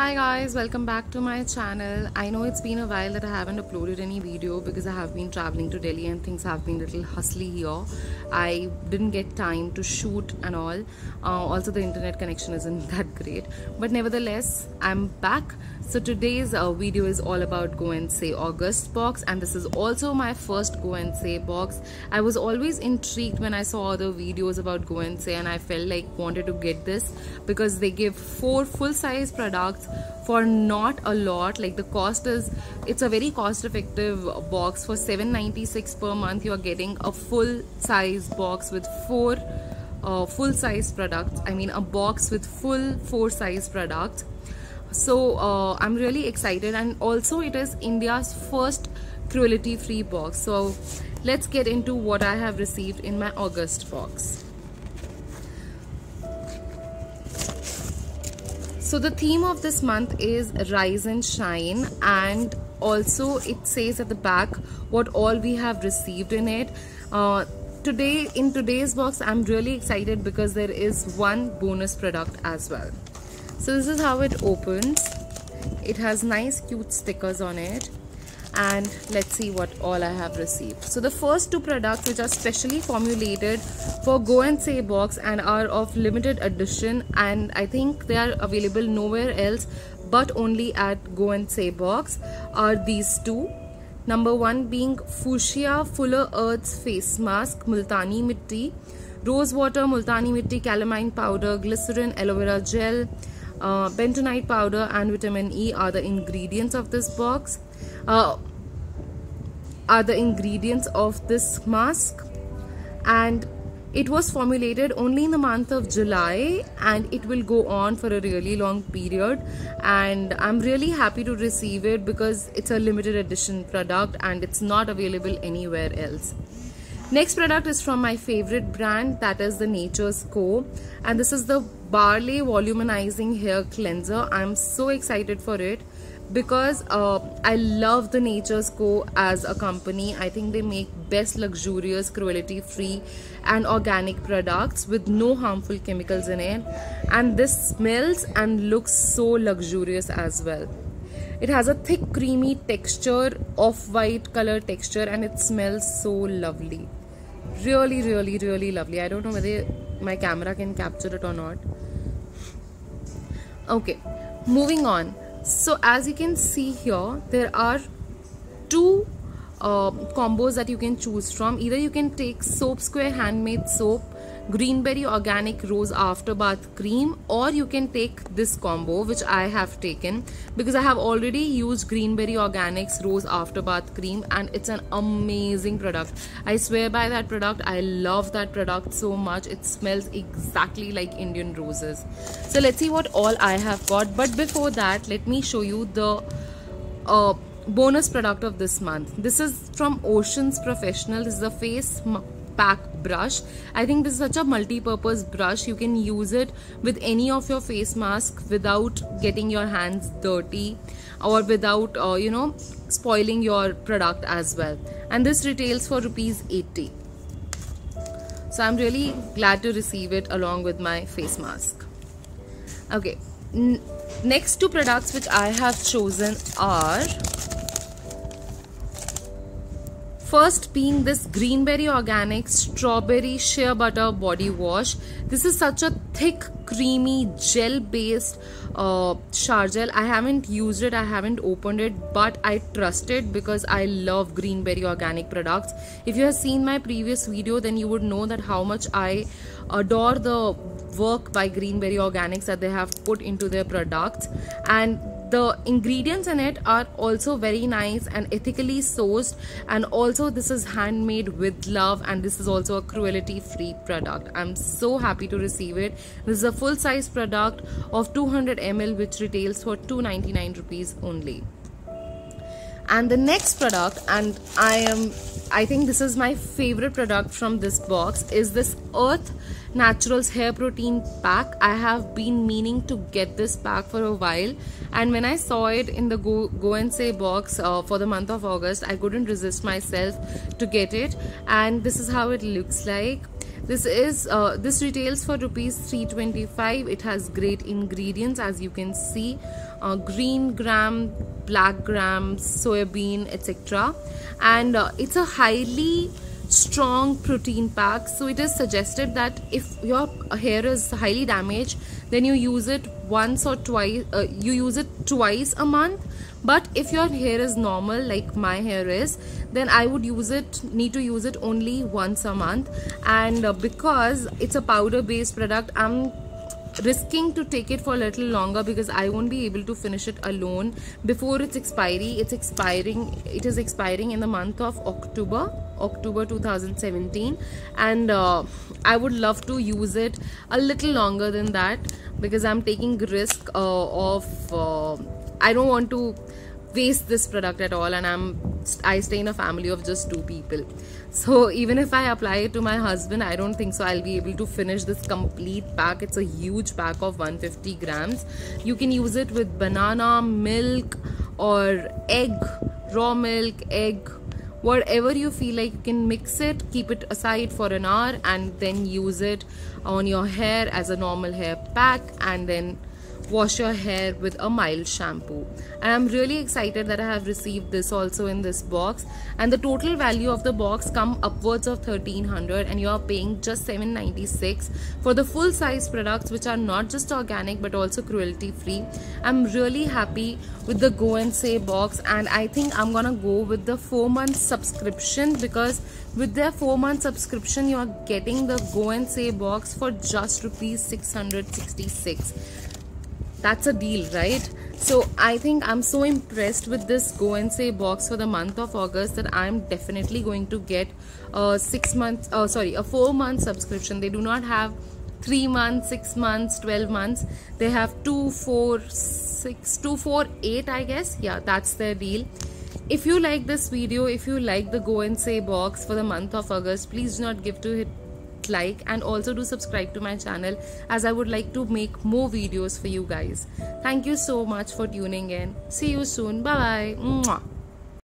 Hi guys, welcome back to my channel. I know it's been a while that I haven't uploaded any video because I have been traveling to Delhi and things have been a little hustly here. I didn't get time to shoot and all. Uh, also the internet connection isn't that great. But nevertheless, I'm back. So today's uh, video is all about Go and Say August box and this is also my first Go and Say box. I was always intrigued when I saw other videos about Go and Say and I felt like wanted to get this because they give four full size products for not a lot. Like the cost is it's a very cost effective box. For 796 per month you are getting a full size box with four uh, full size products. I mean a box with full four size products so uh, i'm really excited. And also it is india's first cruelty free box. So let's get into what i have received in my august box So the theme of this month is Rise and Shine and also it says at the back what all we have received in it. Uh, today in today's box I'm really excited because there is one bonus product as well. So this is how it opens. It has nice cute stickers on it and let's see what all I have received. So the first two products which are specially formulated for Go and Say box and are of limited edition and I think they are available nowhere else but only at Go and Say box are these two. Number one being Fuschia Fuller Earth's Face Mask Multani Mitti, Rose Water Multani Mitti Calamine Powder, Glycerin Aloe Vera Gel, uh, bentonite powder and vitamin E are the ingredients of this box uh, are the ingredients of this mask and it was formulated only in the month of July and it will go on for a really long period and I'm really happy to receive it because it's a limited edition product and it's not available anywhere else. Next product is from my favorite brand that is the Nature's Co and this is the Barley Volumizing Hair Cleanser. I'm so excited for it because uh, I love the Nature's Co as a company. I think they make best luxurious cruelty free and organic products with no harmful chemicals in it and this smells and looks so luxurious as well. It has a thick creamy texture off-white color texture and it smells so lovely. Really really really lovely. I don't know whether my camera can capture it or not. Okay, moving on so as you can see here there are two uh, combos that you can choose from. Either you can take soap square handmade soap greenberry organic rose after bath cream or you can take this combo which I have taken because I have already used greenberry organics rose after bath cream and it's an amazing product. I swear by that product. I love that product so much. It smells exactly like Indian roses. So let's see what all I have got. But before that let me show you the uh, bonus product of this month. This is from Oceans Professional. This is a face pack brush. I think this is such a multi-purpose brush. You can use it with any of your face mask without getting your hands dirty or without uh, you know spoiling your product as well. And this retails for rupees 80 so i'm really glad to receive it along with my face mask. Okay. N next two products which i have chosen are First being this Greenberry Organic Strawberry Shea Butter Body Wash. This is such a thick, creamy, gel-based uh, gel. I haven't used it, I haven't opened it, but I trust it because I love Greenberry Organic products. If you have seen my previous video, then you would know that how much I adore the work by Greenberry Organics that they have put into their products and the ingredients in it are also very nice and ethically sourced. And also this is handmade with love and this is also a cruelty free product. I'm so happy to receive it. This is a full size product of 200 ml which retails for 299 rupees only. And the next product and i am i think this is my favorite product from this box is this earth naturals hair protein pack. I have been meaning to get this pack for a while and when i saw it in the go go and say box uh, for the month of august i couldn't resist myself to get it and this is how it looks like this is uh, this retails for rupees 325 it has great ingredients as you can see. Uh, green gram black gram soybean etc and uh, it's a highly strong protein pack. So it is suggested that if your hair is highly damaged then you use it once or twice uh, you use it twice a month. But if your hair is normal like my hair is then i would use it need to use it only once a month. And uh, because it's a powder based product i'm risking to take it for a little longer because I won't be able to finish it alone before its expiry. It's expiring, it is expiring in the month of October, October 2017 and uh, I would love to use it a little longer than that because I'm taking risk uh, of, uh, I don't want to waste this product at all and I'm I stay in a family of just two people. So even if I apply it to my husband I don't think so I'll be able to finish this complete pack. It's a huge pack of 150 grams. You can use it with banana milk or egg raw milk egg whatever you feel like. You can mix it keep it aside for an hour and then use it on your hair as a normal hair pack and then wash your hair with a mild shampoo. And i'm really excited that i have received this also in this box. And the total value of the box come upwards of 1300 and you are paying just 796 for the full size products which are not just organic but also cruelty free i'm really happy with the go and say box and i think i'm gonna go with the four month subscription because with their four month subscription you are getting the go and say box for just rupees 666 that's a deal right? So i think i'm so impressed with this go and say box for the month of august that i'm definitely going to get a six months oh uh, sorry a four month subscription. They do not have three months six months 12 months. They have two four six two four eight i guess. Yeah that's their deal. If you like this video if you like the go and say box for the month of august please do not give to it like and also do subscribe to my channel as I would like to make more videos for you guys. Thank you so much for tuning in. See you soon. Bye bye.